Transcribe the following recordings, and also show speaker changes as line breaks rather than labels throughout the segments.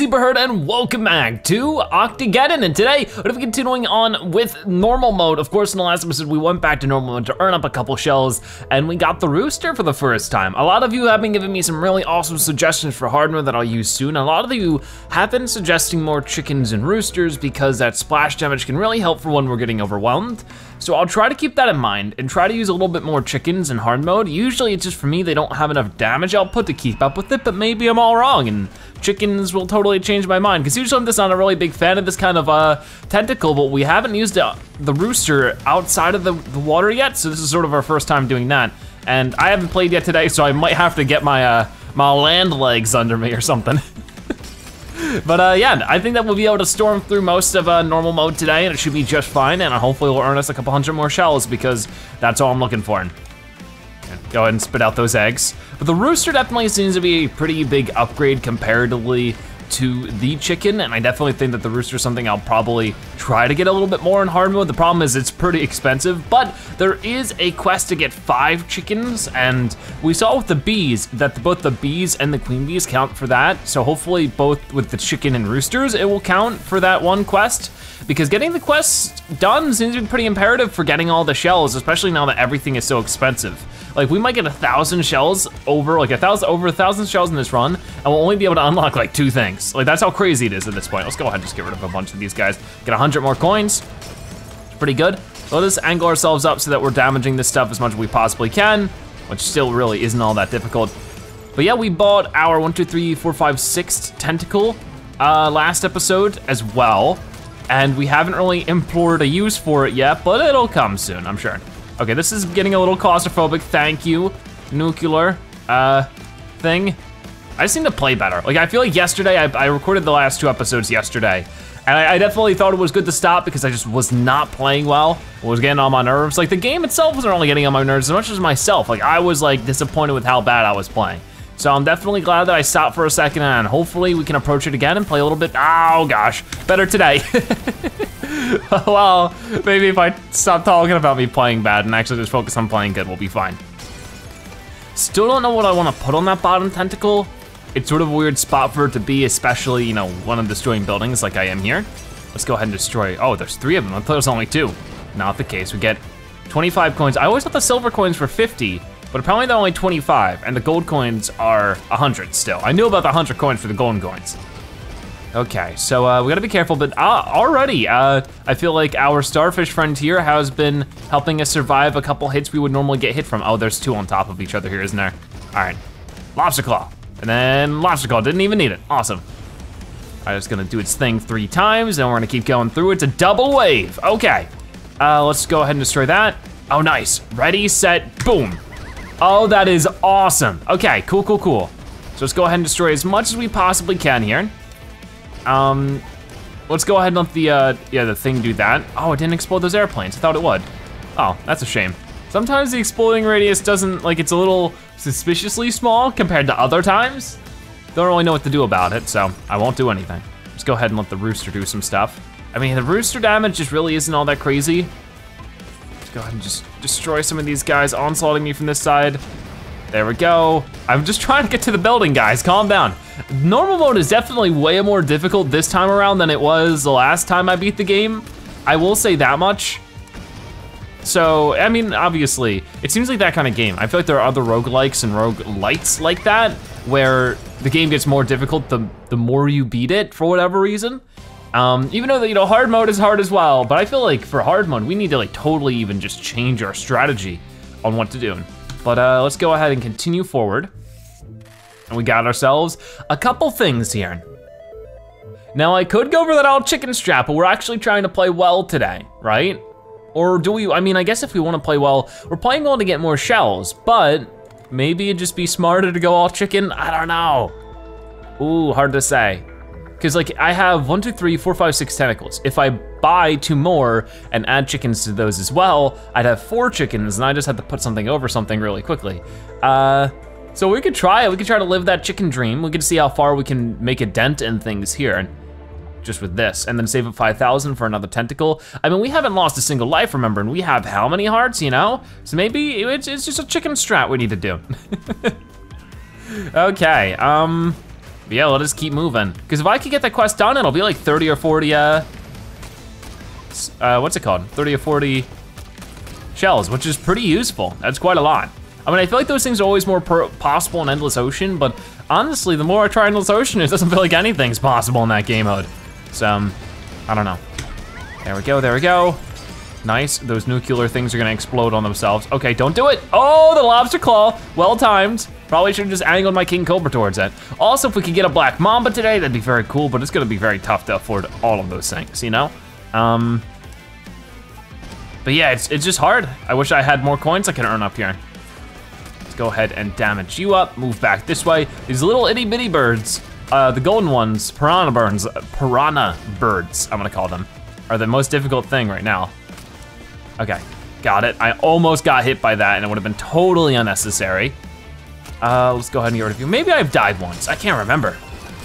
is Zebraherd and welcome back to Octogeddon. And today, we're be continuing on with normal mode. Of course, in the last episode, we went back to normal mode to earn up a couple shells and we got the rooster for the first time. A lot of you have been giving me some really awesome suggestions for hard mode that I'll use soon. A lot of you have been suggesting more chickens and roosters because that splash damage can really help for when we're getting overwhelmed. So I'll try to keep that in mind and try to use a little bit more chickens in hard mode. Usually it's just for me, they don't have enough damage output to keep up with it, but maybe I'm all wrong and chickens will totally change my mind. Because usually I'm just not a really big fan of this kind of uh, tentacle, but we haven't used uh, the rooster outside of the, the, water yet, so this is sort of our first time doing that. And I haven't played yet today, so I might have to get my, uh, my land legs under me or something. But uh, yeah, I think that we'll be able to storm through most of uh, normal mode today and it should be just fine and hopefully we'll earn us a couple hundred more shells because that's all I'm looking for. Go ahead and spit out those eggs. But the rooster definitely seems to be a pretty big upgrade comparatively to the chicken, and I definitely think that the rooster is something I'll probably try to get a little bit more in hard mode. The problem is it's pretty expensive, but there is a quest to get five chickens, and we saw with the bees that both the bees and the queen bees count for that, so hopefully both with the chicken and roosters, it will count for that one quest, because getting the quest done seems to be pretty imperative for getting all the shells, especially now that everything is so expensive. Like we might get a thousand shells over, like a thousand, over a thousand shells in this run, and we'll only be able to unlock like two things. Like that's how crazy it is at this point. Let's go ahead and just get rid of a bunch of these guys. Get a hundred more coins, pretty good. Let us angle ourselves up so that we're damaging this stuff as much as we possibly can, which still really isn't all that difficult. But yeah, we bought our one, two, three, four, five, sixth tentacle uh, last episode as well. And we haven't really implored a use for it yet, but it'll come soon, I'm sure. Okay, this is getting a little claustrophobic. Thank you, nuclear uh, thing. I need to play better. Like, I feel like yesterday, I, I recorded the last two episodes yesterday, and I, I, definitely thought it was good to stop because I just was not playing well. It was getting on my nerves. Like, the game itself wasn't really getting on my nerves as much as myself. Like, I was, like, disappointed with how bad I was playing. So I'm definitely glad that I stopped for a second and hopefully we can approach it again and play a little bit, oh gosh, better today. well, maybe if I stop talking about me playing bad and actually just focus on playing good, we'll be fine. Still don't know what I want to put on that bottom tentacle. It's sort of a weird spot for it to be, especially, you know, when I'm destroying buildings like I am here. Let's go ahead and destroy, oh, there's three of them. I thought there was only two. Not the case, we get 25 coins. I always thought the silver coins were 50, but apparently they're only 25, and the gold coins are 100 still. I knew about the 100 coins for the golden coins. Okay, so uh, we gotta be careful, but uh, already, uh, I feel like our starfish friend here has been helping us survive a couple hits we would normally get hit from. Oh, there's two on top of each other here, isn't there? All right, lobster claw, and then lobster claw, didn't even need it, awesome. Right, it's gonna do its thing three times, and we're gonna keep going through. It's a double wave, okay. Uh, let's go ahead and destroy that. Oh, nice, ready, set, boom. Oh, that is awesome. Okay, cool, cool, cool. So let's go ahead and destroy as much as we possibly can here. Um, let's go ahead and let the, uh, yeah, the thing do that. Oh, it didn't explode those airplanes. I thought it would. Oh, that's a shame. Sometimes the exploding radius doesn't, like, it's a little suspiciously small compared to other times. Don't really know what to do about it, so I won't do anything. Let's go ahead and let the rooster do some stuff. I mean, the rooster damage just really isn't all that crazy. Go ahead and just destroy some of these guys onslaughting me from this side. There we go. I'm just trying to get to the building, guys, calm down. Normal mode is definitely way more difficult this time around than it was the last time I beat the game. I will say that much. So, I mean, obviously, it seems like that kind of game. I feel like there are other roguelikes and roguelites like that, where the game gets more difficult the, the more you beat it, for whatever reason. Um, even though, you know, hard mode is hard as well, but I feel like for hard mode, we need to like totally even just change our strategy on what to do. But uh, let's go ahead and continue forward. And we got ourselves a couple things here. Now I could go for that all chicken strap, but we're actually trying to play well today, right? Or do we, I mean, I guess if we wanna play well, we're playing well to get more shells, but maybe it'd just be smarter to go all chicken, I don't know. Ooh, hard to say. Cause like I have one, two, three, four, five, six tentacles. If I buy two more and add chickens to those as well, I'd have four chickens and I just had to put something over something really quickly. Uh, so we could try it, we could try to live that chicken dream. We could see how far we can make a dent in things here And just with this, and then save up 5,000 for another tentacle. I mean, we haven't lost a single life, remember, and we have how many hearts, you know? So maybe it's, it's just a chicken strat we need to do. okay, um, But yeah, let us keep moving. Because if I could get that quest done, it'll be like 30 or 40, uh, uh, what's it called? 30 or 40 shells, which is pretty useful. That's quite a lot. I mean, I feel like those things are always more possible in Endless Ocean, but honestly, the more I try Endless Ocean, it doesn't feel like anything's possible in that game mode. So, um, I don't know. There we go, there we go. Nice, those nuclear things are gonna explode on themselves. Okay, don't do it. Oh, the lobster claw, well timed. Probably should've just angled my King Cobra towards it. Also, if we could get a Black Mamba today, that'd be very cool, but it's gonna be very tough to afford all of those things, you know? Um, but yeah, it's, it's just hard. I wish I had more coins I could earn up here. Let's go ahead and damage you up, move back this way. These little itty bitty birds, uh, the golden ones, piranha birds, piranha birds, I'm gonna call them, are the most difficult thing right now. Okay, got it. I almost got hit by that and it would have been totally unnecessary. Uh, let's go ahead and get rid of you. Maybe I've died once, I can't remember.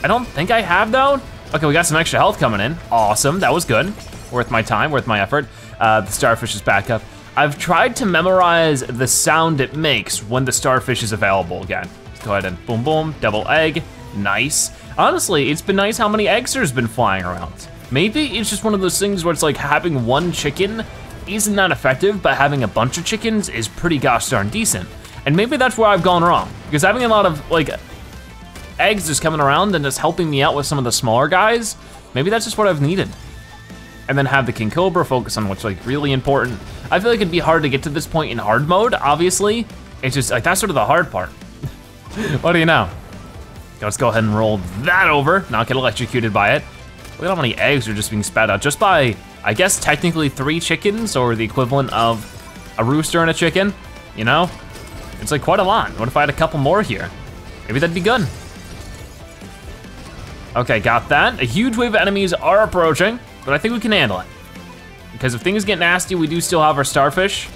I don't think I have though. Okay, we got some extra health coming in. Awesome, that was good. Worth my time, worth my effort. Uh, the starfish is back up. I've tried to memorize the sound it makes when the starfish is available again. Let's go ahead and boom, boom, double egg, nice. Honestly, it's been nice how many eggs there's been flying around. Maybe it's just one of those things where it's like having one chicken isn't that effective, but having a bunch of chickens is pretty gosh darn decent. And maybe that's where I've gone wrong, because having a lot of like eggs just coming around and just helping me out with some of the smaller guys, maybe that's just what I've needed and then have the King Cobra focus on what's like really important. I feel like it'd be hard to get to this point in hard mode, obviously. It's just like, that's sort of the hard part. what do you know? Let's go ahead and roll that over, not get electrocuted by it. Look at how many eggs are just being spat out just by, I guess technically three chickens or the equivalent of a rooster and a chicken, you know? It's like quite a lot. What if I had a couple more here? Maybe that'd be good. Okay, got that. A huge wave of enemies are approaching but I think we can handle it. Because if things get nasty, we do still have our starfish.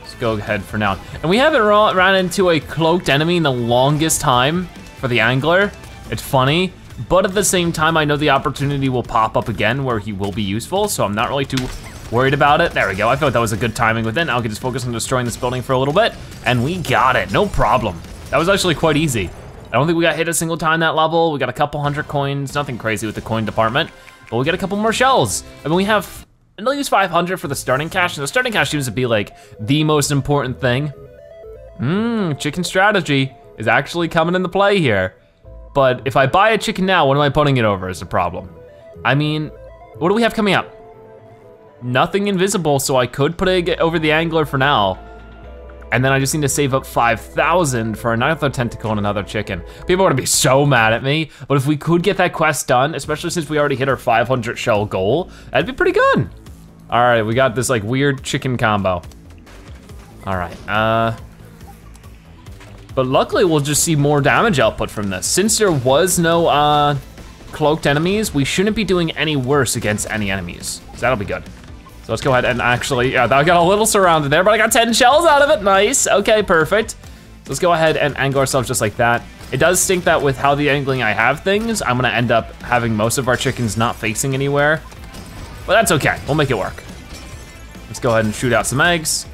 Let's go ahead for now. And we haven't run into a cloaked enemy in the longest time for the angler. It's funny, but at the same time, I know the opportunity will pop up again where he will be useful, so I'm not really too worried about it. There we go, I felt that was a good timing with it. Now I can just focus on destroying this building for a little bit, and we got it, no problem. That was actually quite easy. I don't think we got hit a single time that level. We got a couple hundred coins, nothing crazy with the coin department. But we get a couple more shells. I mean, we have and at least 500 for the starting cash, and the starting cash seems to be like the most important thing. Mmm, chicken strategy is actually coming into play here. But if I buy a chicken now, what am I putting it over is a problem. I mean, what do we have coming up? Nothing invisible, so I could put it over the angler for now. And then I just need to save up 5,000 for another tentacle and another chicken. People are gonna be so mad at me, but if we could get that quest done, especially since we already hit our 500 shell goal, that'd be pretty good. All right, we got this like weird chicken combo. All right, uh, but luckily we'll just see more damage output from this. Since there was no uh, cloaked enemies, we shouldn't be doing any worse against any enemies. So that'll be good. So let's go ahead and actually, yeah, I got a little surrounded there, but I got 10 shells out of it, nice. Okay, perfect. So let's go ahead and angle ourselves just like that. It does stink that with how the angling I have things, I'm gonna end up having most of our chickens not facing anywhere. But that's okay, we'll make it work. Let's go ahead and shoot out some eggs.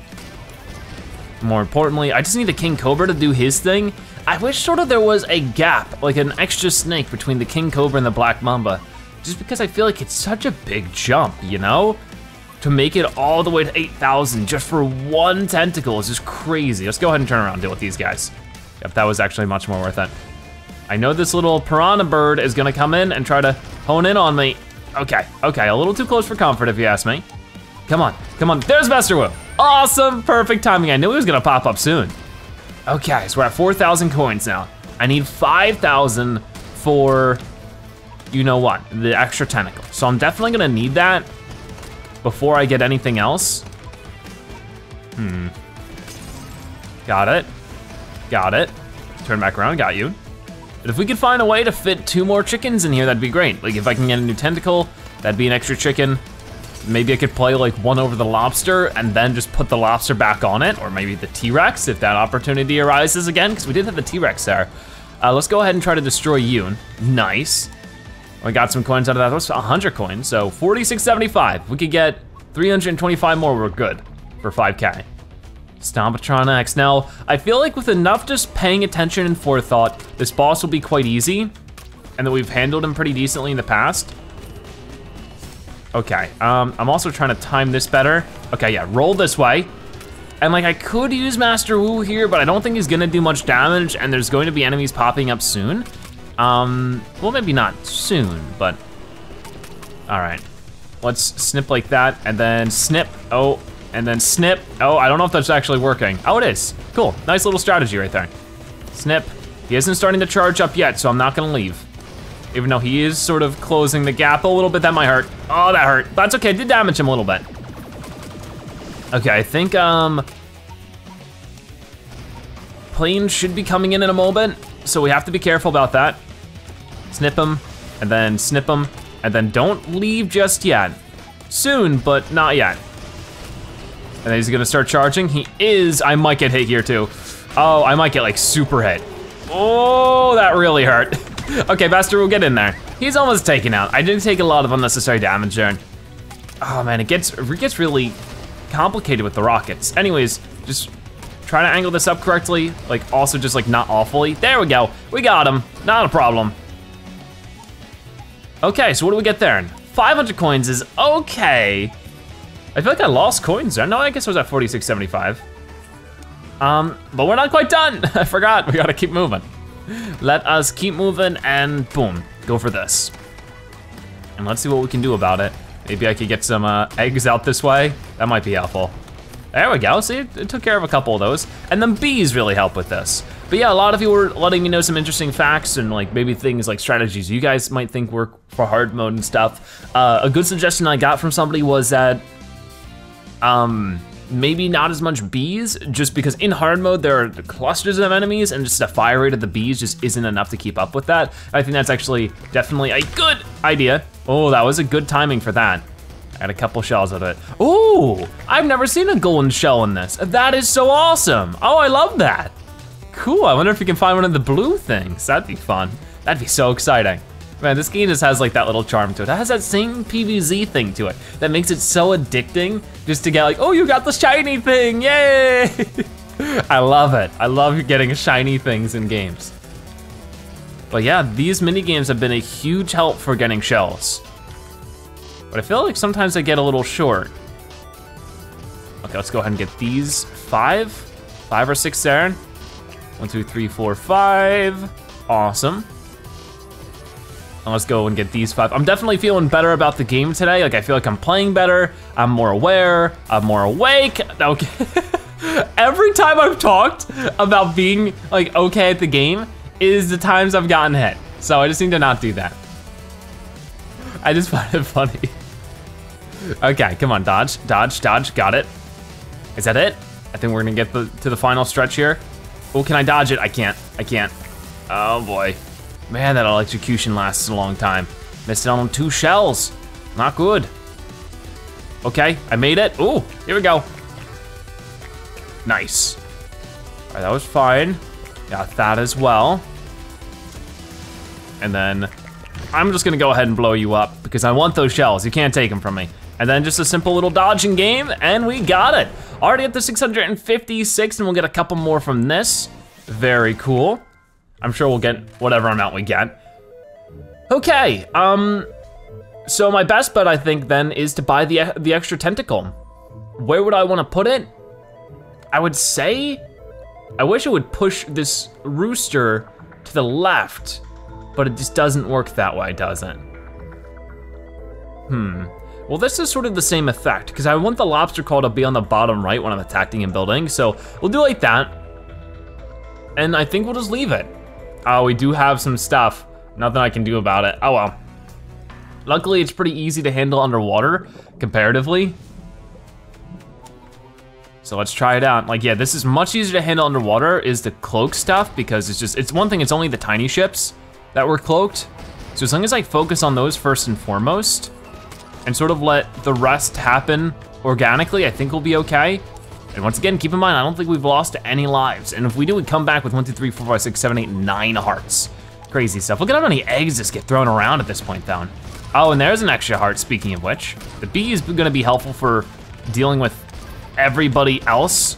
More importantly, I just need the King Cobra to do his thing. I wish sort of there was a gap, like an extra snake between the King Cobra and the Black Mamba. Just because I feel like it's such a big jump, you know? To make it all the way to 8,000 just for one tentacle is just crazy. Let's go ahead and turn around and deal with these guys. Yep, that was actually much more worth it. I know this little piranha bird is gonna come in and try to hone in on me. Okay, okay, a little too close for comfort if you ask me. Come on, come on, there's Master Wu. Awesome, perfect timing. I knew he was gonna pop up soon. Okay, so we're at 4,000 coins now. I need 5,000 for, you know what, the extra tentacle. So I'm definitely gonna need that before I get anything else. Hmm. Got it. Got it. Turn back around, got you. But if we could find a way to fit two more chickens in here, that'd be great. Like if I can get a new tentacle, that'd be an extra chicken. Maybe I could play like one over the lobster and then just put the lobster back on it, or maybe the T-Rex if that opportunity arises again, because we did have the T-Rex there. Uh, let's go ahead and try to destroy Yoon. Nice. We got some coins out of that. That's 100 coins, so 46.75. We could get 325 more, we're good for 5K. Stompatron X. Now, I feel like with enough just paying attention and forethought, this boss will be quite easy. and that we've handled him pretty decently in the past. Okay, um, I'm also trying to time this better. Okay, yeah, roll this way. And like I could use Master Wu here, but I don't think he's gonna do much damage and there's going to be enemies popping up soon. Um, well maybe not soon, but all right. Let's snip like that and then snip, oh, and then snip. Oh, I don't know if that's actually working. Oh, it is, cool, nice little strategy right there. Snip, he isn't starting to charge up yet, so I'm not gonna leave. Even though he is sort of closing the gap a little bit, that might hurt. Oh, that hurt, that's okay, did damage him a little bit. Okay, I think um, planes should be coming in in a moment, so we have to be careful about that. Snip him, and then snip him, and then don't leave just yet. Soon, but not yet. And he's gonna start charging. He is, I might get hit here too. Oh, I might get like super hit. Oh, that really hurt. okay, Buster, we'll get in there. He's almost taken out. I didn't take a lot of unnecessary damage there. Oh man, it gets, it gets really complicated with the rockets. Anyways, just try to angle this up correctly, like also just like not awfully. There we go, we got him, not a problem. Okay, so what do we get there? 500 coins is okay. I feel like I lost coins there. No, I guess I was at 46.75. Um, but we're not quite done. I forgot, we gotta keep moving. Let us keep moving and boom, go for this. And let's see what we can do about it. Maybe I could get some uh, eggs out this way. That might be helpful. There we go, see, it took care of a couple of those. And then bees really help with this. But yeah, a lot of you were letting me know some interesting facts and like maybe things like strategies you guys might think work for hard mode and stuff. Uh, a good suggestion I got from somebody was that um, maybe not as much bees, just because in hard mode there are clusters of enemies and just the fire rate of the bees just isn't enough to keep up with that. I think that's actually definitely a good idea. Oh, that was a good timing for that. I had a couple shells of it. Ooh, I've never seen a golden shell in this. That is so awesome. Oh, I love that. Cool, I wonder if you can find one of the blue things. That'd be fun. That'd be so exciting. Man, this game just has like that little charm to it. It has that same PVZ thing to it that makes it so addicting just to get like, oh, you got the shiny thing, yay! I love it. I love getting shiny things in games. But yeah, these mini games have been a huge help for getting shells. But I feel like sometimes they get a little short. Okay, let's go ahead and get these five, five or six there. One, two, three, four, five. Awesome. Let's go and get these five. I'm definitely feeling better about the game today. Like I feel like I'm playing better. I'm more aware. I'm more awake. Okay. Every time I've talked about being like okay at the game is the times I've gotten hit. So I just need to not do that. I just find it funny. Okay, come on, dodge, dodge, dodge, got it. Is that it? I think we're gonna get the, to the final stretch here. Oh, can I dodge it? I can't, I can't. Oh boy. Man, that electrocution lasts a long time. Missed it on two shells. Not good. Okay, I made it. Oh, here we go. Nice. All right, that was fine. Got that as well. And then I'm just gonna go ahead and blow you up because I want those shells. You can't take them from me. And then just a simple little dodging game and we got it. Already up to 656 and we'll get a couple more from this. Very cool. I'm sure we'll get whatever amount we get. Okay, um, so my best bet I think then is to buy the, the extra tentacle. Where would I wanna put it? I would say, I wish it would push this rooster to the left, but it just doesn't work that way, does it? Hmm. Well, this is sort of the same effect, because I want the lobster claw to be on the bottom right when I'm attacking and building, so we'll do like that. And I think we'll just leave it. Oh, we do have some stuff. Nothing I can do about it. Oh well. Luckily, it's pretty easy to handle underwater, comparatively. So let's try it out. Like, yeah, this is much easier to handle underwater is the cloak stuff because it's just, it's one thing, it's only the tiny ships that were cloaked. So as long as I focus on those first and foremost and sort of let the rest happen organically, I think we'll be okay. And once again, keep in mind, I don't think we've lost any lives. And if we do, we come back with one, two, three, four, five, six, seven, eight, nine hearts. Crazy stuff. Look at how many eggs just get thrown around at this point though. Oh, and there's an extra heart, speaking of which. The bee is gonna be helpful for dealing with everybody else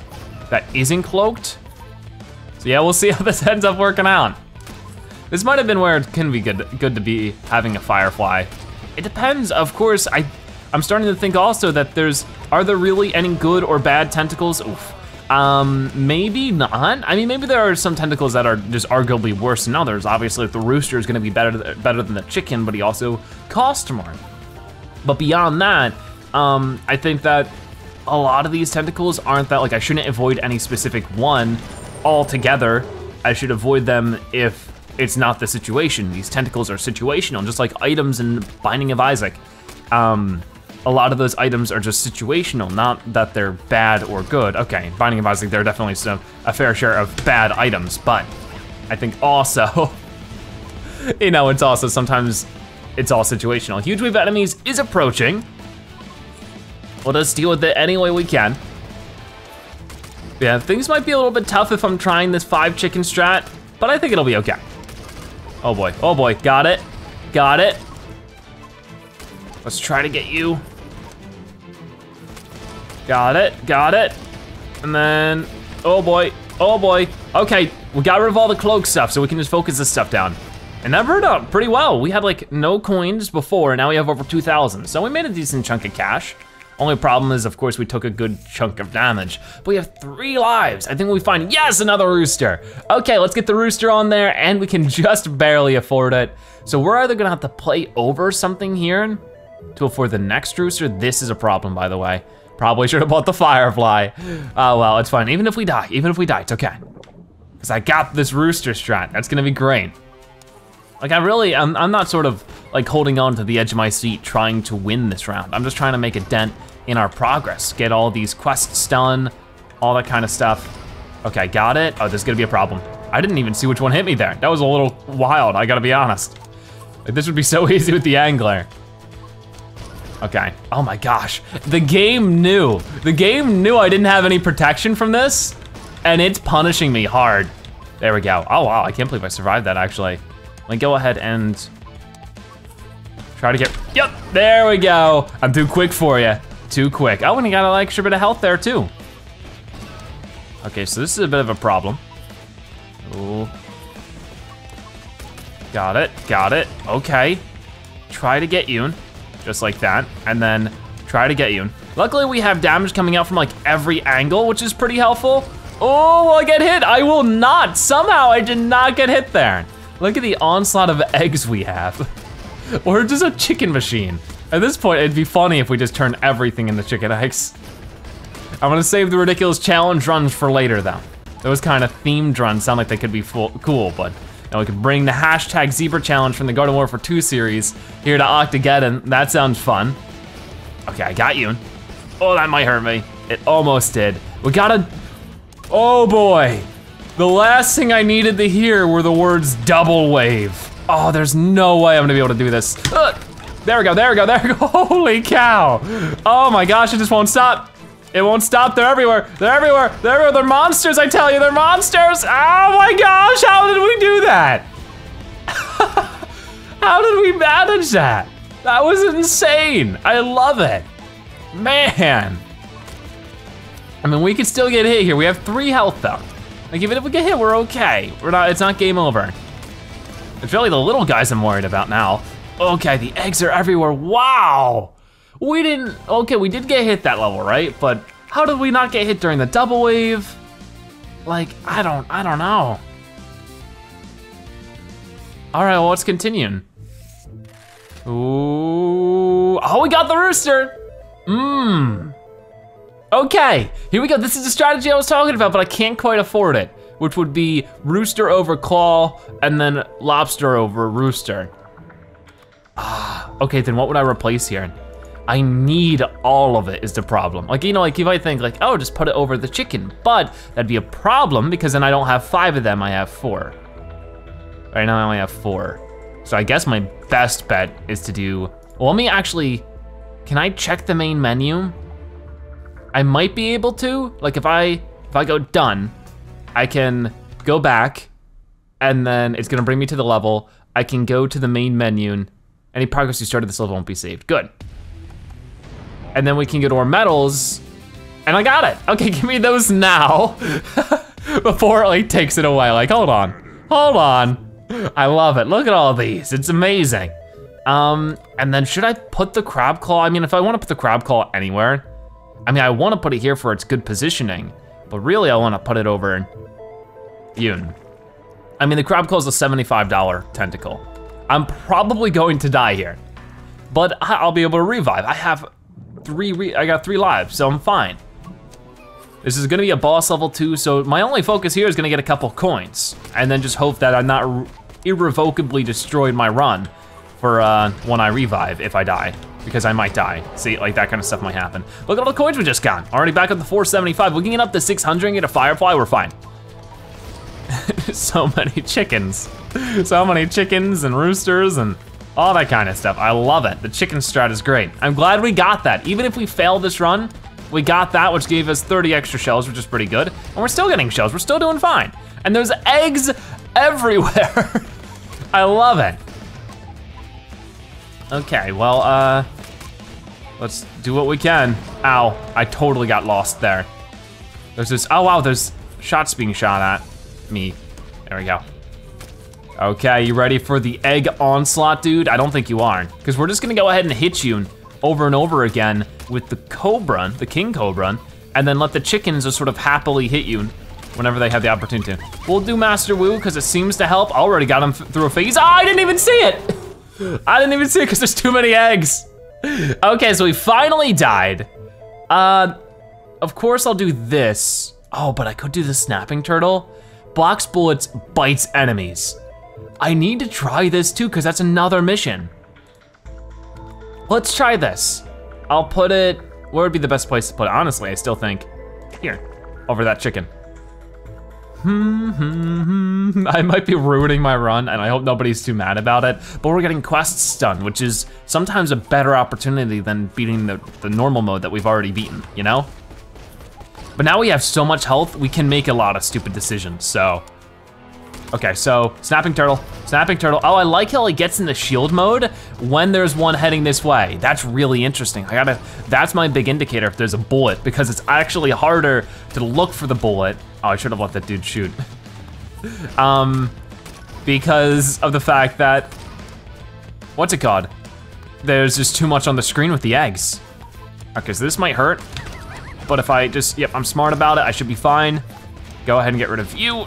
that isn't cloaked. So yeah, we'll see how this ends up working out. This might have been where it can be good, good to be having a Firefly. It depends, of course. I, I'm starting to think also that there's, are there really any good or bad tentacles? Oof. Um, maybe not. I mean, maybe there are some tentacles that are just arguably worse than others. Obviously, the rooster is gonna be better, better than the chicken, but he also costs more. But beyond that, um, I think that a lot of these tentacles aren't that, like I shouldn't avoid any specific one altogether. I should avoid them if it's not the situation. These tentacles are situational, just like items in Binding of Isaac. Um, a lot of those items are just situational, not that they're bad or good. Okay, Binding of Isaac, there are definitely some, a fair share of bad items, but I think also, you know, it's also sometimes it's all situational. Huge wave enemies is approaching. We'll just deal with it any way we can. Yeah, things might be a little bit tough if I'm trying this five chicken strat, but I think it'll be okay. Oh boy, oh boy, got it, got it. Let's try to get you. Got it, got it. And then, oh boy, oh boy. Okay, we got rid of all the cloak stuff so we can just focus this stuff down. And that worked out pretty well. We had like no coins before, and now we have over 2,000. So we made a decent chunk of cash. Only problem is, of course, we took a good chunk of damage. But we have three lives. I think we find, yes, another rooster. Okay, let's get the rooster on there and we can just barely afford it. So we're either gonna have to play over something here to afford the next rooster. This is a problem, by the way. Probably should have bought the Firefly. Oh, well, it's fine. Even if we die, even if we die, it's okay. Because I got this rooster strat. That's gonna be great. Like I really, I'm, I'm not sort of like holding on to the edge of my seat trying to win this round. I'm just trying to make a dent in our progress, get all these quests done, all that kind of stuff. Okay, got it. Oh, there's gonna be a problem. I didn't even see which one hit me there. That was a little wild, I gotta be honest. Like, this would be so easy with the angler. Okay, oh my gosh. The game knew. The game knew I didn't have any protection from this, and it's punishing me hard. There we go. Oh wow, I can't believe I survived that actually. Let me go ahead and try to get, yep, there we go. I'm too quick for you too quick. Oh, and he got an extra bit of health there too. Okay, so this is a bit of a problem. Ooh. Got it, got it, okay. Try to get Yoon, just like that, and then try to get Yoon. Luckily we have damage coming out from like every angle, which is pretty helpful. Oh, will I get hit? I will not. Somehow I did not get hit there. Look at the onslaught of eggs we have. We're just a chicken machine. At this point, it'd be funny if we just turn everything into chicken eggs. I'm gonna save the ridiculous challenge runs for later though. Those kind of themed runs sound like they could be full, cool, but know, we could bring the hashtag zebra challenge from the Garden Warfare 2 series here to Octogeddon. That sounds fun. Okay, I got you. Oh, that might hurt me. It almost did. We gotta, oh boy. The last thing I needed to hear were the words double wave. Oh, there's no way I'm gonna be able to do this. Uh, there we go, there we go, there we go. Holy cow. Oh my gosh, it just won't stop. It won't stop, they're everywhere. They're everywhere, they're everywhere. They're monsters, I tell you, they're monsters. Oh my gosh, how did we do that? how did we manage that? That was insane. I love it. Man. I mean, we could still get hit here. We have three health though. Like even if we get hit, we're okay. We're not, it's not game over. It's really the little guys I'm worried about now. Okay, the eggs are everywhere, wow! We didn't, okay, we did get hit that level, right? But how did we not get hit during the double wave? Like, I don't, I don't know. All right, well, let's continue. Ooh, oh, we got the rooster. Mmm. Okay, here we go. This is the strategy I was talking about, but I can't quite afford it, which would be rooster over claw and then lobster over rooster. Ah, okay, then what would I replace here? I need all of it is the problem. Like, you know, like if I think like, oh, just put it over the chicken, but that'd be a problem because then I don't have five of them, I have four. Right now I only have four. So I guess my best bet is to do, well, let me actually, can I check the main menu? I might be able to, like if I, if I go done, I can go back and then it's gonna bring me to the level. I can go to the main menu any progress you started this level won't be saved. Good. And then we can go to our medals. And I got it. Okay, give me those now. Before it like takes it away. Like, hold on, hold on. I love it. Look at all these. It's amazing. Um, and then should I put the crab claw? I mean, if I want to put the crab claw anywhere, I mean, I want to put it here for its good positioning, but really I want to put it over in Yoon. I mean, the crab claw is a $75 tentacle. I'm probably going to die here, but I'll be able to revive. I have three, re I got three lives, so I'm fine. This is gonna be a boss level two, so my only focus here is gonna get a couple coins, and then just hope that I'm not irrevocably destroyed my run for uh, when I revive if I die, because I might die. See, like that kind of stuff might happen. Look at all the coins we just got. Already back up to 475. We can get up to 600 and get a Firefly, we're fine. so many chickens. So many chickens and roosters and all that kind of stuff. I love it. The chicken strat is great. I'm glad we got that. Even if we fail this run, we got that, which gave us 30 extra shells, which is pretty good. And we're still getting shells, we're still doing fine. And there's eggs everywhere. I love it. Okay, well, uh, let's do what we can. Ow, I totally got lost there. There's this, oh wow, there's shots being shot at me. There we go. Okay, you ready for the egg onslaught, dude? I don't think you are, because we're just gonna go ahead and hit you over and over again with the Cobra, the King Cobra, and then let the chickens just sort of happily hit you whenever they have the opportunity. We'll do Master Wu, because it seems to help. I already got him through a phase. Oh, I didn't even see it! I didn't even see it because there's too many eggs. Okay, so we finally died. Uh, of course I'll do this. Oh, but I could do the snapping turtle. Blocks bullets, bites enemies. I need to try this too, because that's another mission. Let's try this. I'll put it, where would be the best place to put it? Honestly, I still think, here, over that chicken. Hmm. I might be ruining my run and I hope nobody's too mad about it, but we're getting quests done, which is sometimes a better opportunity than beating the, the normal mode that we've already beaten, you know? But now we have so much health, we can make a lot of stupid decisions, so. Okay, so snapping turtle, snapping turtle. Oh, I like how he gets in the shield mode when there's one heading this way. That's really interesting. I gotta, that's my big indicator if there's a bullet because it's actually harder to look for the bullet Oh, I should have let that dude shoot. um, because of the fact that, what's it called? There's just too much on the screen with the eggs. Okay, so this might hurt, but if I just, yep, I'm smart about it, I should be fine. Go ahead and get rid of you.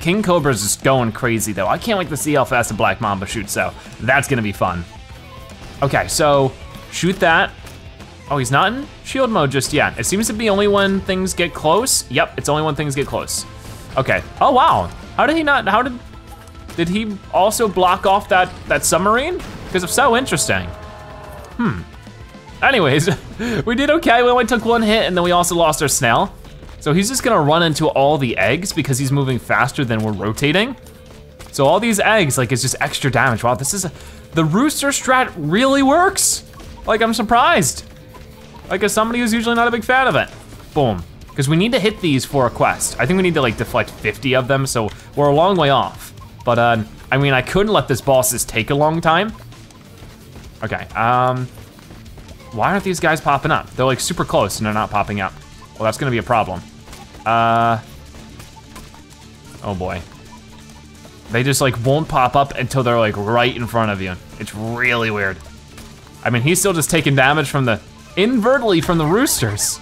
King Cobra's just going crazy though. I can't wait to see how fast the Black Mamba shoots though. That's gonna be fun. Okay, so shoot that. Oh, he's not in shield mode just yet. It seems to be only when things get close. Yep, it's only when things get close. Okay, oh wow. How did he not, how did, did he also block off that, that submarine? Because if so, interesting. Hmm. Anyways, we did okay. We only took one hit and then we also lost our snail. So he's just gonna run into all the eggs because he's moving faster than we're rotating. So all these eggs, like, it's just extra damage. Wow, this is, a, the rooster strat really works. Like, I'm surprised. Like somebody who's usually not a big fan of it. Boom. Because we need to hit these for a quest. I think we need to like deflect 50 of them, so we're a long way off. But uh, I mean, I couldn't let this bosses take a long time. Okay, um, why aren't these guys popping up? They're like super close and they're not popping up. Well, that's gonna be a problem. Uh, oh boy. They just like won't pop up until they're like right in front of you. It's really weird. I mean, he's still just taking damage from the invertly from the roosters.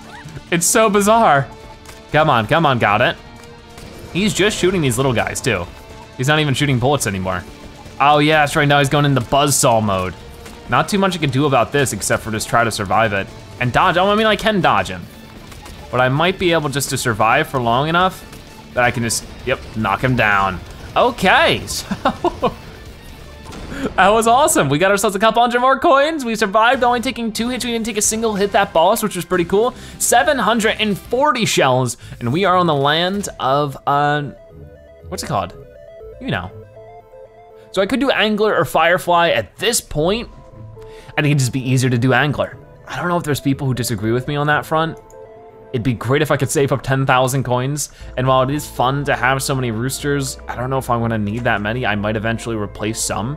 It's so bizarre. Come on, come on, got it. He's just shooting these little guys too. He's not even shooting bullets anymore. Oh yeah, that's right, now he's going into buzzsaw mode. Not too much I can do about this except for just try to survive it. And dodge, oh, I mean, I can dodge him. But I might be able just to survive for long enough that I can just, yep, knock him down. Okay, so that was awesome. We got ourselves a couple hundred more coins. We survived only taking two hits. We didn't take a single hit that boss, which was pretty cool. 740 shells, and we are on the land of, uh, what's it called? You know. So I could do Angler or Firefly at this point. I think it'd just be easier to do Angler. I don't know if there's people who disagree with me on that front. It'd be great if I could save up 10,000 coins. And while it is fun to have so many roosters, I don't know if I'm gonna need that many. I might eventually replace some.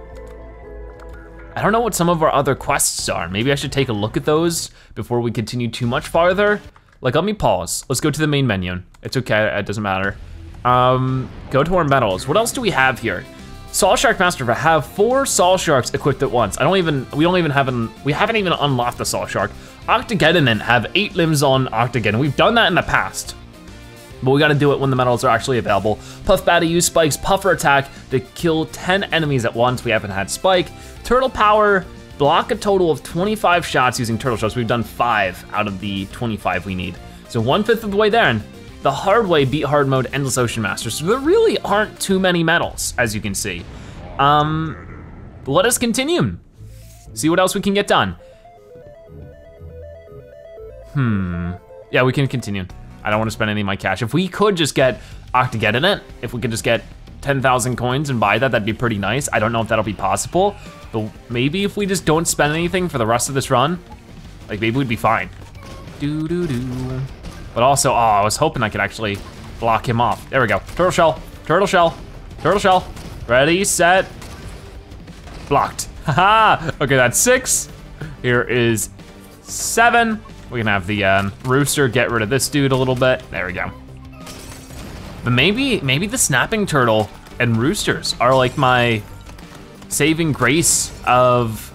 I don't know what some of our other quests are. Maybe I should take a look at those before we continue too much farther. Like, let me pause. Let's go to the main menu. It's okay, it doesn't matter. Um, go to our medals. What else do we have here? Saw Shark Master have four Saw Sharks equipped at once. I don't even, we don't even have, an, we haven't even unlocked the Saw Shark. Octogeddon have eight limbs on Octogeddon. We've done that in the past. But we gotta do it when the medals are actually available. Puff Batty use Spike's Puffer attack to kill 10 enemies at once. We haven't had Spike. Turtle Power, block a total of 25 shots using Turtle Shells. We've done five out of the 25 we need. So one fifth of the way there, and the hard way beat hard mode Endless Ocean Master. So there really aren't too many medals, as you can see. Um, let us continue. See what else we can get done. Hmm, yeah, we can continue. I don't wanna spend any of my cash. If we could just get Octogeddon it, if we could just get 10,000 coins and buy that, that'd be pretty nice. I don't know if that'll be possible, but maybe if we just don't spend anything for the rest of this run, like maybe we'd be fine. Do do do. But also, oh, I was hoping I could actually block him off. There we go. Turtle shell, turtle shell, turtle shell. Ready, set, blocked. Haha, okay, that's six. Here is seven. We can have the um, rooster get rid of this dude a little bit. There we go. But maybe, maybe the snapping turtle and roosters are like my saving grace of,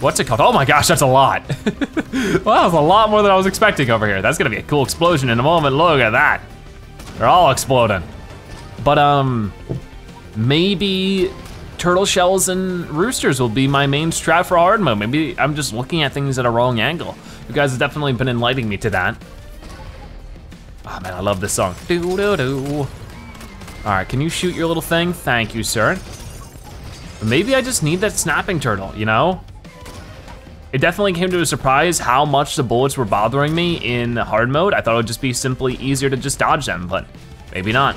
what's it called? Oh my gosh, that's a lot. well, that's a lot more than I was expecting over here. That's gonna be a cool explosion in a moment. Look at that. They're all exploding. But um, maybe turtle shells and roosters will be my main strat for hard mode. Maybe I'm just looking at things at a wrong angle. You guys have definitely been enlightening me to that. Oh man, I love this song. Do do do. All right, can you shoot your little thing? Thank you, sir. Maybe I just need that snapping turtle, you know? It definitely came to a surprise how much the bullets were bothering me in hard mode. I thought it would just be simply easier to just dodge them, but maybe not.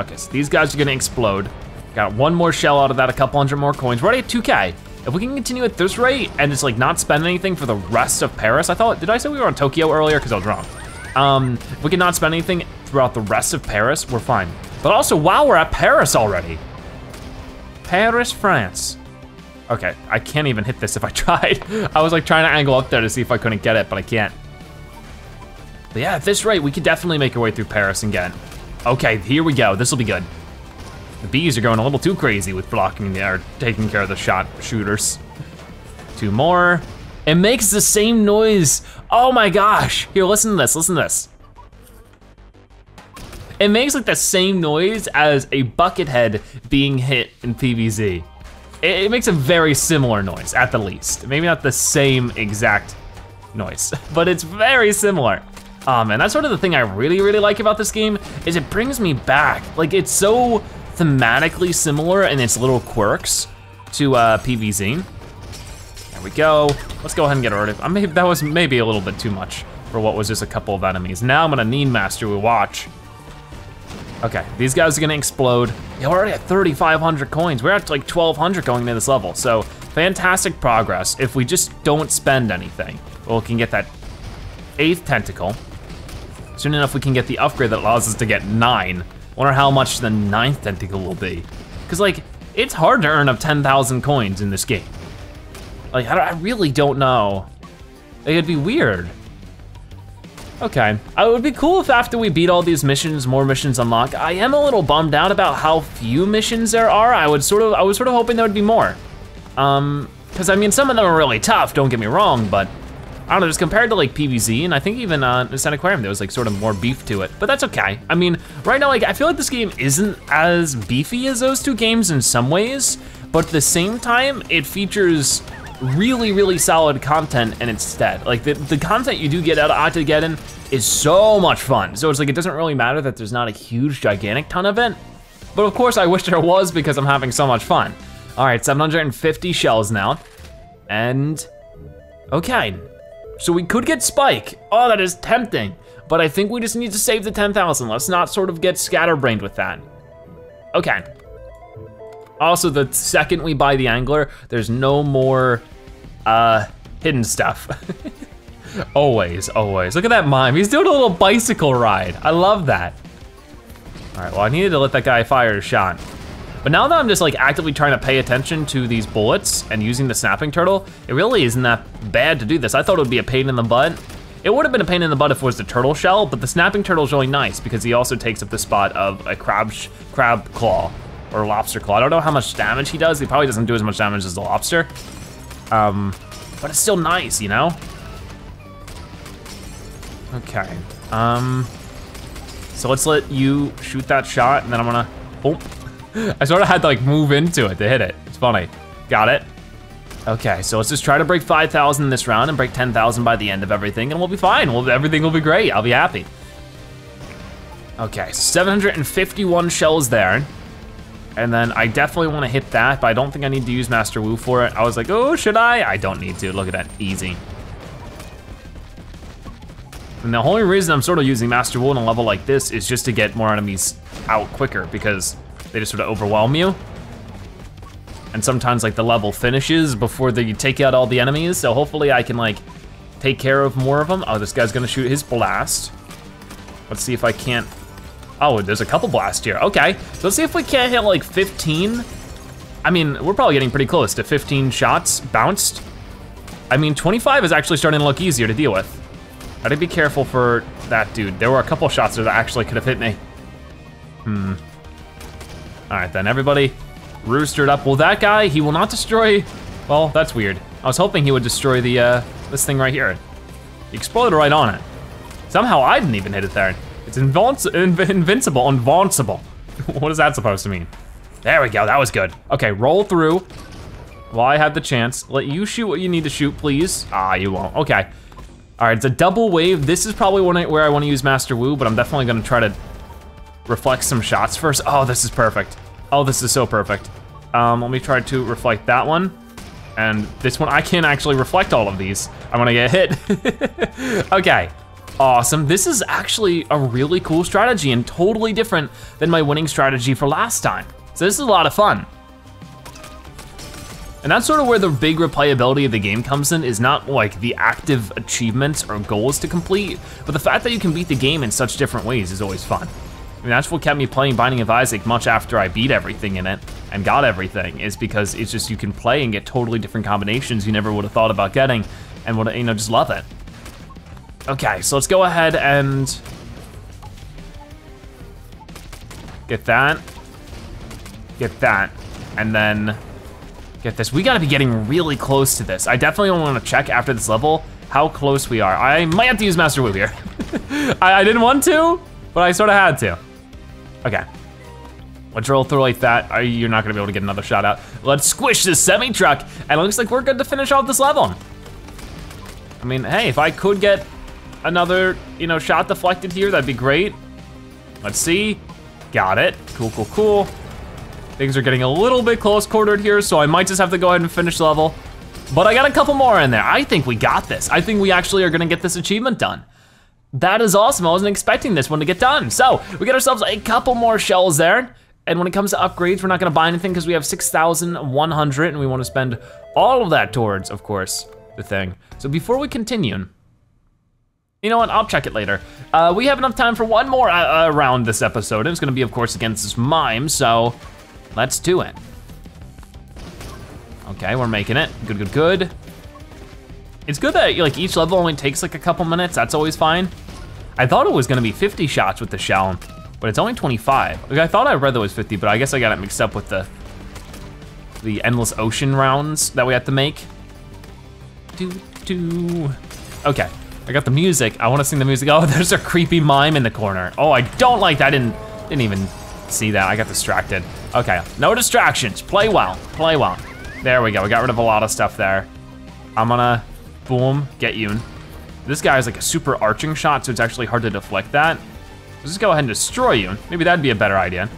Okay, so these guys are gonna explode. Got one more shell out of that, a couple hundred more coins. We're already at 2K. If we can continue at this rate and just like not spend anything for the rest of Paris, I thought, did I say we were on Tokyo earlier? Cause I was wrong. Um, if we can not spend anything throughout the rest of Paris, we're fine. But also, wow, we're at Paris already. Paris, France. Okay, I can't even hit this if I tried. I was like trying to angle up there to see if I couldn't get it, but I can't. But yeah, at this rate, we could definitely make our way through Paris and get Okay, here we go, this will be good. The bees are going a little too crazy with blocking the, or taking care of the shot shooters. Two more. It makes the same noise. Oh my gosh. Here, listen to this, listen to this. It makes like the same noise as a bucket head being hit in PVZ. It, it makes a very similar noise, at the least. Maybe not the same exact noise, but it's very similar. Um, and that's sort of the thing I really, really like about this game, is it brings me back. Like it's so thematically similar in its little quirks to uh, PVZ. There we go. Let's go ahead and get rid of. I may, that was maybe a little bit too much for what was just a couple of enemies. Now I'm gonna need Master Wu Watch. Okay, these guys are gonna explode. Yeah, we're already at 3,500 coins. We're at like 1,200 going into this level. So fantastic progress if we just don't spend anything. Well, we can get that eighth tentacle. Soon enough, we can get the upgrade that allows us to get nine. Wonder how much the ninth tentacle will be. Cause like, it's hard to earn up 10,000 coins in this game. Like, I, I really don't know. It'd be weird. Okay, uh, it would be cool if after we beat all these missions, more missions unlock. I am a little bummed out about how few missions there are. I would sort of, I was sort of hoping there would be more. Um, cause I mean, some of them are really tough, don't get me wrong, but I don't know, just compared to like PVZ, and I think even uh, Insaniquarium, there was like sort of more beef to it, but that's okay. I mean, right now, like, I feel like this game isn't as beefy as those two games in some ways, but at the same time, it features really, really solid content in its. Like the, the content you do get out of Octogeddon is so much fun. So it's like, it doesn't really matter that there's not a huge, gigantic ton of it. But of course I wish there was because I'm having so much fun. All right, 750 shells now. And, okay. So we could get Spike. Oh, that is tempting. But I think we just need to save the 10,000. Let's not sort of get scatterbrained with that. Okay. Also, the second we buy the angler, there's no more uh, hidden stuff. always, always. Look at that mime. He's doing a little bicycle ride. I love that. All right, well, I needed to let that guy fire a shot. But now that I'm just like actively trying to pay attention to these bullets and using the snapping turtle, it really isn't that bad to do this. I thought it would be a pain in the butt. It would have been a pain in the butt if it was the turtle shell, but the snapping turtle is really nice because he also takes up the spot of a crab, crab claw or lobster claw. I don't know how much damage he does. He probably doesn't do as much damage as the lobster. Um, but it's still nice, you know? Okay, um, so let's let you shoot that shot and then I'm gonna, oh. I sort of had to like move into it to hit it. It's funny. Got it. Okay, so let's just try to break 5,000 this round and break 10,000 by the end of everything and we'll be fine. Well, everything will be great, I'll be happy. Okay, 751 shells there. And then I definitely wanna hit that, but I don't think I need to use Master Wu for it. I was like, oh, should I? I don't need to, look at that, easy. And the only reason I'm sort of using Master Wu in a level like this is just to get more enemies out quicker because they just sort of overwhelm you. And sometimes like the level finishes before they take out all the enemies. So hopefully I can like take care of more of them. Oh, this guy's gonna shoot his blast. Let's see if I can't, oh, there's a couple blasts here. Okay, so let's see if we can't hit like 15. I mean, we're probably getting pretty close to 15 shots bounced. I mean, 25 is actually starting to look easier to deal with. I gotta be careful for that dude. There were a couple shots there that actually could have hit me. Hmm. All right then, everybody roostered up. Well, that guy, he will not destroy, well, that's weird. I was hoping he would destroy the uh, this thing right here. He exploded right on it. Somehow I didn't even hit it there. It's inv invincible, invincible. what is that supposed to mean? There we go, that was good. Okay, roll through while I have the chance. Let you shoot what you need to shoot, please. Ah, you won't, okay. All right, it's a double wave. This is probably one where I wanna use Master Wu, but I'm definitely gonna try to reflect some shots first. Oh, this is perfect. Oh, this is so perfect. Um, let me try to reflect that one. And this one, I can't actually reflect all of these. I'm gonna get hit. okay, awesome. This is actually a really cool strategy and totally different than my winning strategy for last time. So this is a lot of fun. And that's sort of where the big replayability of the game comes in, is not like the active achievements or goals to complete, but the fact that you can beat the game in such different ways is always fun. I mean, that's what kept me playing Binding of Isaac much after I beat everything in it and got everything, is because it's just you can play and get totally different combinations you never would have thought about getting and would, you know, just love it. Okay, so let's go ahead and get that, get that, and then Get this, we gotta be getting really close to this. I definitely wanna check after this level how close we are. I might have to use Master Wu here. I, I, didn't want to, but I sort of had to. Okay. Let's roll through like that. You're not gonna be able to get another shot out. Let's squish this semi-truck, and it looks like we're good to finish off this level. I mean, hey, if I could get another, you know, shot deflected here, that'd be great. Let's see. Got it. Cool, cool, cool. Things are getting a little bit close quartered here, so I might just have to go ahead and finish the level. But I got a couple more in there. I think we got this. I think we actually are gonna get this achievement done. That is awesome. I wasn't expecting this one to get done. So we get ourselves a couple more shells there. And when it comes to upgrades, we're not gonna buy anything because we have 6,100 and we wanna spend all of that towards, of course, the thing. So before we continue, you know what, I'll check it later. Uh, we have enough time for one more uh, uh, round this episode. And it's gonna be, of course, against this mime, so Let's do it. Okay, we're making it. Good, good, good. It's good that like each level only takes like a couple minutes. That's always fine. I thought it was gonna be 50 shots with the shell, but it's only 25. Like, I thought I read that was 50, but I guess I got it mixed up with the the endless ocean rounds that we have to make. Do, do. Okay, I got the music. I wanna sing the music. Oh, there's a creepy mime in the corner. Oh, I don't like that. I didn't, didn't even see that. I got distracted. Okay, no distractions. Play well, play well. There we go, we got rid of a lot of stuff there. I'm gonna, boom, get you. This guy is like a super arching shot, so it's actually hard to deflect that. Let's just go ahead and destroy you. Maybe that'd be a better idea.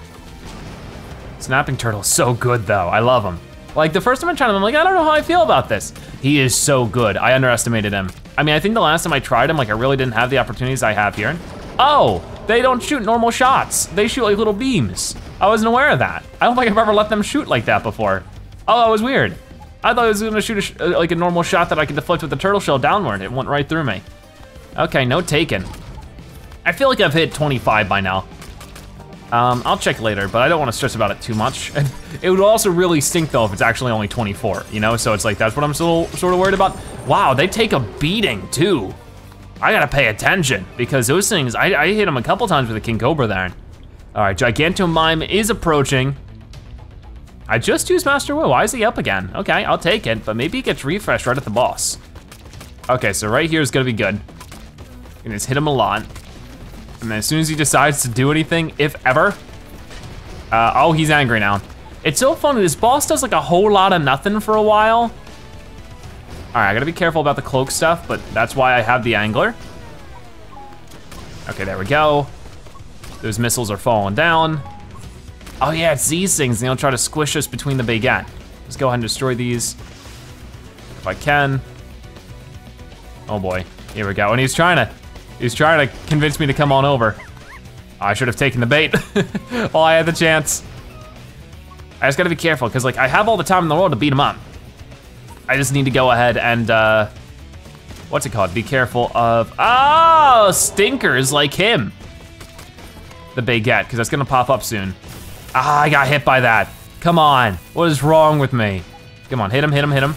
Snapping Turtle is so good though, I love him. Like the first time I tried him, I'm like, I don't know how I feel about this. He is so good, I underestimated him. I mean, I think the last time I tried him, like I really didn't have the opportunities I have here. Oh, they don't shoot normal shots. They shoot like little beams. I wasn't aware of that. I don't think I've ever let them shoot like that before. Oh, that was weird. I thought I was gonna shoot a, uh, like a normal shot that I could deflect with the turtle shell downward. It went right through me. Okay, no taken. I feel like I've hit 25 by now. Um, I'll check later, but I don't want to stress about it too much. it would also really stink though if it's actually only 24, you know? So it's like, that's what I'm still sort of worried about. Wow, they take a beating too. I gotta pay attention because those things, I, I hit them a couple times with a King Cobra there. All right, Gigantomime is approaching. I just used Master Wu, why is he up again? Okay, I'll take it, but maybe he gets refreshed right at the boss. Okay, so right here is gonna be good. And just hit him a lot. And then as soon as he decides to do anything, if ever, uh, oh, he's angry now. It's so funny, this boss does like a whole lot of nothing for a while. All right, I gotta be careful about the cloak stuff, but that's why I have the angler. Okay, there we go. Those missiles are falling down. Oh yeah, it's these things, and they'll try to squish us between the baguette. Let's go ahead and destroy these, if I can. Oh boy, here we go, and he's trying to, he's trying to convince me to come on over. I should have taken the bait while I had the chance. I just gotta be careful, because like, I have all the time in the world to beat him up. I just need to go ahead and, uh, what's it called? Be careful of, oh, stinkers like him. The baguette, because that's gonna pop up soon. Ah, I got hit by that. Come on, what is wrong with me? Come on, hit him, hit him, hit him.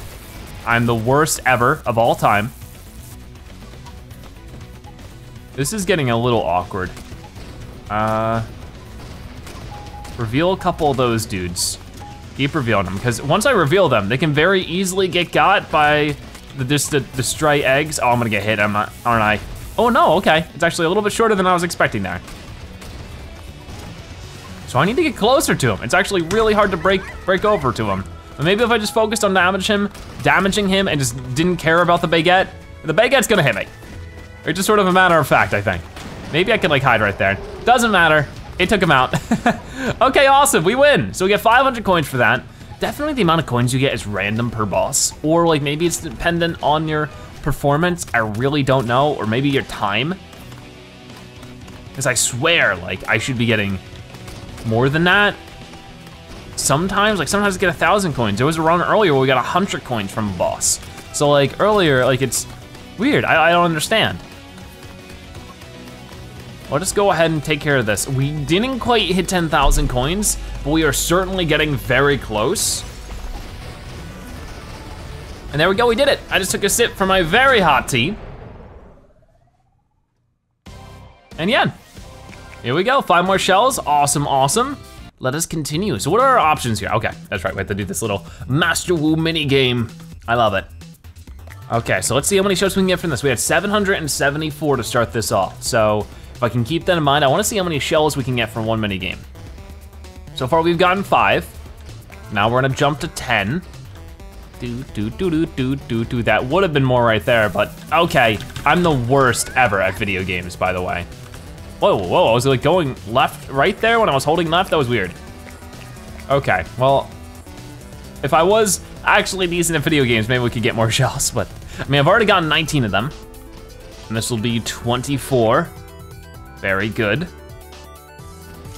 I'm the worst ever of all time. This is getting a little awkward. Uh, reveal a couple of those dudes. Keep revealing them, because once I reveal them, they can very easily get got by the, just the, the stray eggs. Oh, I'm gonna get hit, am I, aren't I? Oh no, okay. It's actually a little bit shorter than I was expecting there. So I need to get closer to him. It's actually really hard to break break over to him. But maybe if I just focused on damage him, damaging him and just didn't care about the baguette, the baguette's gonna hit me. It's just sort of a matter of fact, I think. Maybe I can like hide right there. Doesn't matter, it took him out. okay, awesome, we win. So we get 500 coins for that. Definitely the amount of coins you get is random per boss, or like maybe it's dependent on your performance, I really don't know, or maybe your time. Because I swear, like, I should be getting more than that. Sometimes, like sometimes I get a thousand coins. There was a run earlier where we got a hundred coins from a boss. So like earlier, like it's weird, I, I don't understand. I'll just go ahead and take care of this. We didn't quite hit 10,000 coins, but we are certainly getting very close. And there we go, we did it. I just took a sip from my very hot tea. And yeah, here we go, five more shells, awesome, awesome. Let us continue. So what are our options here? Okay, that's right, we have to do this little Master Wu mini game. I love it. Okay, so let's see how many shells we can get from this. We had 774 to start this off. So if I can keep that in mind, I wanna see how many shells we can get from one mini game. So far we've gotten five. Now we're gonna jump to 10. Do, do, do, do, do, do, do. That would have been more right there, but okay. I'm the worst ever at video games, by the way. Whoa, whoa, I was like going left, right there when I was holding left, that was weird. Okay, well, if I was actually decent at video games, maybe we could get more shells, but I mean, I've already gotten 19 of them. And this will be 24. Very good.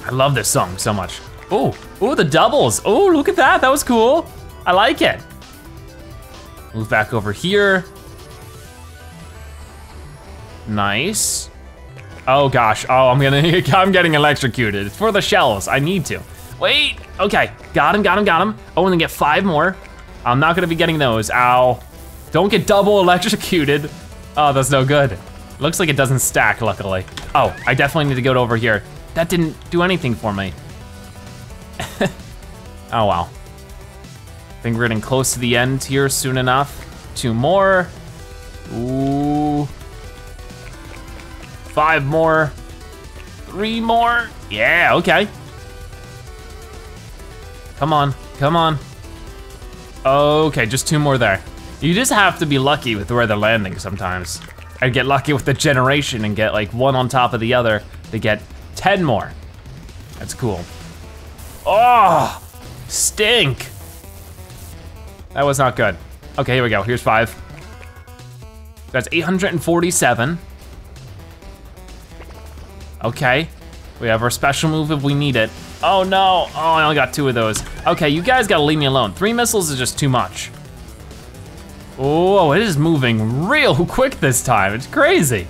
I love this song so much. Oh, oh, the doubles. Oh, look at that, that was cool. I like it. Move back over here. Nice. Oh gosh, oh, I'm gonna, I'm getting electrocuted. It's for the shells, I need to. Wait, okay, got him, got him, got him. Oh, and then get five more. I'm not gonna be getting those, ow. Don't get double electrocuted. Oh, that's no good. Looks like it doesn't stack, luckily. Oh, I definitely need to go over here. That didn't do anything for me. oh, wow. I think we're getting close to the end here soon enough. Two more. Ooh. Five more. Three more. Yeah, okay. Come on, come on. Okay, just two more there. You just have to be lucky with where they're landing sometimes. I'd get lucky with the generation and get like one on top of the other to get 10 more. That's cool. Oh, stink. That was not good. Okay, here we go, here's five. That's 847. Okay, we have our special move if we need it. Oh no, oh, I only got two of those. Okay, you guys gotta leave me alone. Three missiles is just too much. Oh, it is moving real quick this time. It's crazy.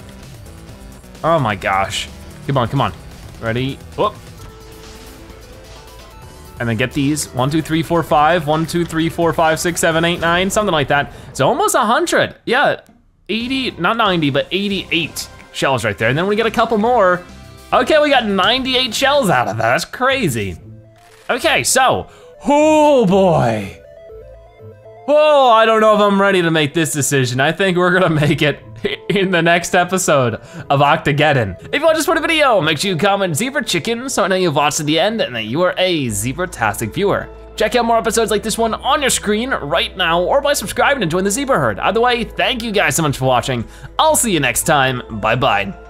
Oh my gosh. Come on, come on. Ready? Whoop. And then get these. One, two, three, four, five. One, two, three, four, five, six, seven, eight, nine. Something like that. It's almost a hundred. Yeah, 80, not 90, but 88 shells right there. And then we get a couple more. Okay, we got 98 shells out of that, that's crazy. Okay, so, oh boy. Oh, I don't know if I'm ready to make this decision. I think we're gonna make it in the next episode of Octogeddon. If you want to support the video, make sure you comment Zebra Chicken so I know you've watched to the end and that you are a Zebra-tastic viewer. Check out more episodes like this one on your screen right now or by subscribing and join the Zebra Herd. Either way, thank you guys so much for watching. I'll see you next time, bye bye.